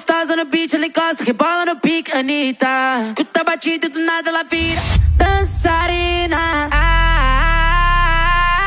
Stars on the beach, ele gosta, rebola no pique, Anitta Escuta a batida e do nada ela vira